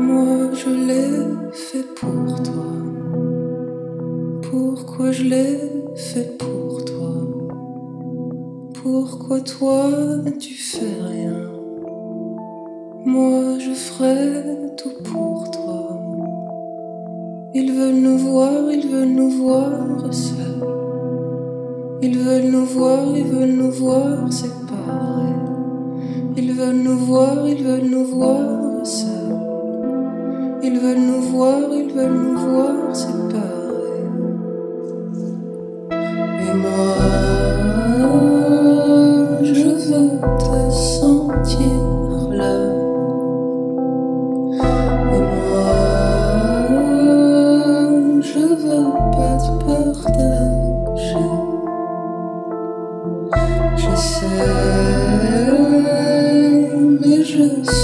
Moi je l'ai fait pour toi. Pourquoi je l'ai fait pour toi? Pourquoi toi tu fais rien? Moi je ferai tout pour toi. Ils veulent nous voir, ils veulent nous voir seuls. Ils veulent nous voir, ils veulent nous voir séparés. Ils veulent nous voir, ils veulent nous voir veulent nous voir, ils veulent nous voir séparés. Et moi, je veux te sentir là. Et moi, je veux pas te partager. Je sais, mais je suis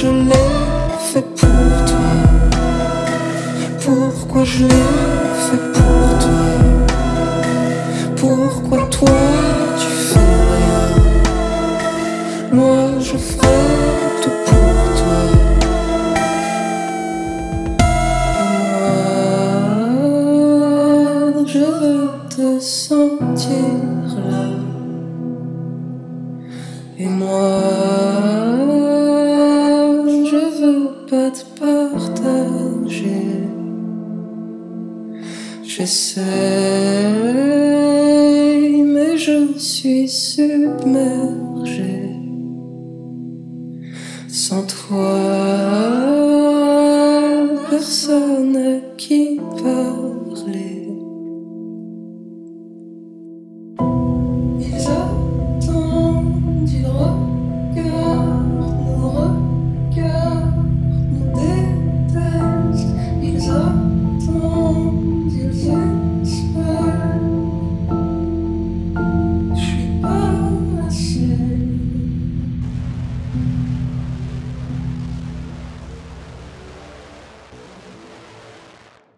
je l'ai fait pour toi. Pourquoi je l'ai fait pour toi? Pourquoi toi tu fais rien? Moi je ferai tout pour toi. Moi, je veux te sentir là. Et moi, pas te partager. J'essaie, mais je suis submergée. Sans toi, personne